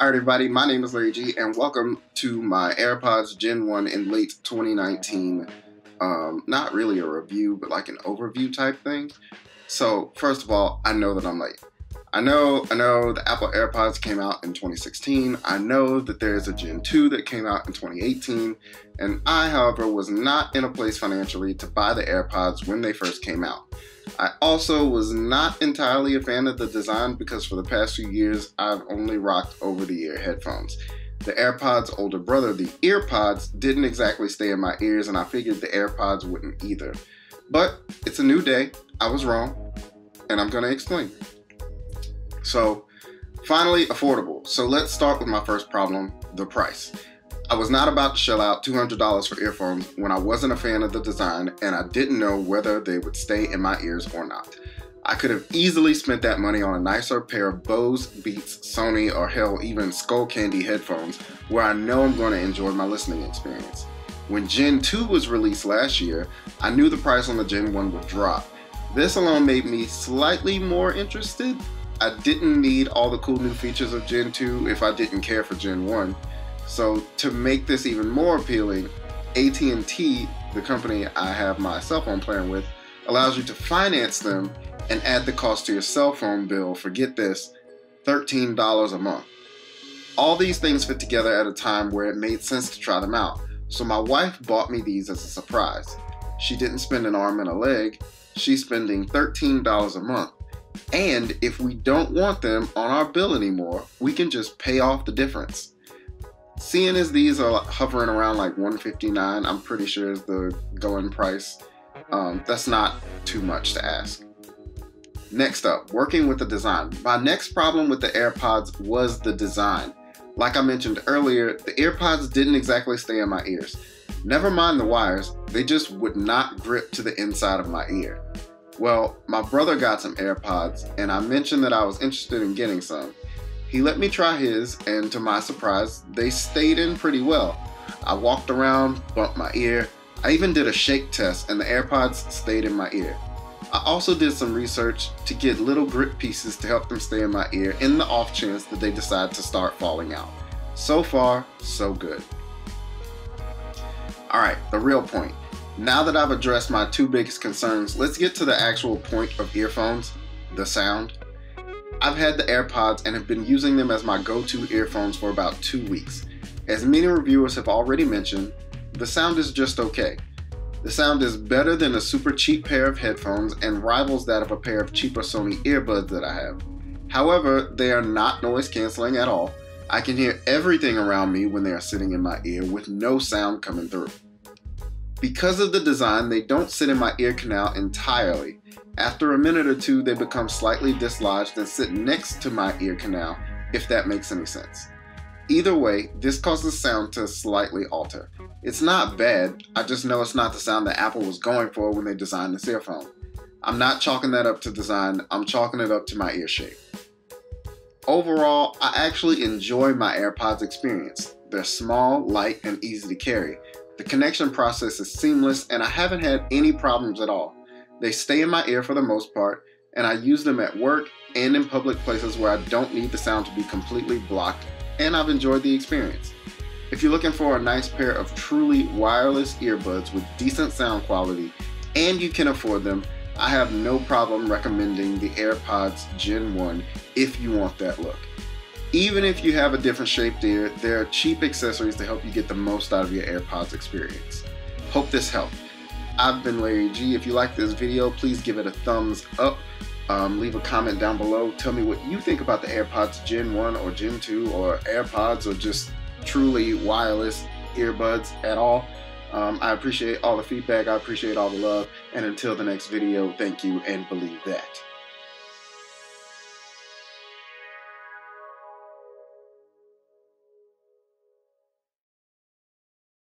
All right, everybody, my name is Larry G, and welcome to my AirPods Gen 1 in late 2019. Um, not really a review, but like an overview type thing. So, first of all, I know that I'm late. I know, I know the Apple AirPods came out in 2016. I know that there's a Gen 2 that came out in 2018. And I, however, was not in a place financially to buy the AirPods when they first came out. I also was not entirely a fan of the design because for the past few years I've only rocked over the ear headphones. The AirPods' older brother, the EarPods, didn't exactly stay in my ears, and I figured the AirPods wouldn't either. But it's a new day. I was wrong, and I'm going to explain. So, finally, affordable. So, let's start with my first problem the price. I was not about to shell out $200 for earphones when I wasn't a fan of the design and I didn't know whether they would stay in my ears or not. I could have easily spent that money on a nicer pair of Bose, Beats, Sony, or hell, even Skullcandy headphones where I know I'm going to enjoy my listening experience. When Gen 2 was released last year, I knew the price on the Gen 1 would drop. This alone made me slightly more interested. I didn't need all the cool new features of Gen 2 if I didn't care for Gen 1. So to make this even more appealing, AT&T, the company I have my cell phone plan with, allows you to finance them and add the cost to your cell phone bill for get this, $13 a month. All these things fit together at a time where it made sense to try them out. So my wife bought me these as a surprise. She didn't spend an arm and a leg, she's spending $13 a month. And if we don't want them on our bill anymore, we can just pay off the difference. Seeing as these are hovering around like 159, I'm pretty sure is the going price. Um, that's not too much to ask. Next up, working with the design. My next problem with the AirPods was the design. Like I mentioned earlier, the AirPods didn't exactly stay in my ears. Never mind the wires, they just would not grip to the inside of my ear. Well, my brother got some AirPods, and I mentioned that I was interested in getting some. He let me try his, and to my surprise, they stayed in pretty well. I walked around, bumped my ear. I even did a shake test, and the AirPods stayed in my ear. I also did some research to get little grip pieces to help them stay in my ear in the off chance that they decide to start falling out. So far, so good. Alright, the real point. Now that I've addressed my two biggest concerns, let's get to the actual point of earphones the sound. I've had the AirPods and have been using them as my go to earphones for about two weeks. As many reviewers have already mentioned, the sound is just okay. The sound is better than a super cheap pair of headphones and rivals that of a pair of cheaper Sony earbuds that I have. However, they are not noise canceling at all. I can hear everything around me when they are sitting in my ear with no sound coming through. Because of the design, they don't sit in my ear canal entirely, after a minute or two, they become slightly dislodged and sit next to my ear canal, if that makes any sense. Either way, this causes sound to slightly alter. It's not bad, I just know it's not the sound that Apple was going for when they designed this earphone. I'm not chalking that up to design, I'm chalking it up to my ear shape. Overall, I actually enjoy my AirPods experience. They're small, light, and easy to carry. The connection process is seamless, and I haven't had any problems at all. They stay in my ear for the most part, and I use them at work and in public places where I don't need the sound to be completely blocked, and I've enjoyed the experience. If you're looking for a nice pair of truly wireless earbuds with decent sound quality and you can afford them, I have no problem recommending the AirPods Gen 1 if you want that look. Even if you have a different shaped ear, there are cheap accessories to help you get the most out of your AirPods experience. Hope this helped. I've been Larry G. If you like this video, please give it a thumbs up. Um, leave a comment down below. Tell me what you think about the AirPods Gen 1 or Gen 2 or AirPods or just truly wireless earbuds at all. Um, I appreciate all the feedback. I appreciate all the love. And until the next video, thank you and believe that.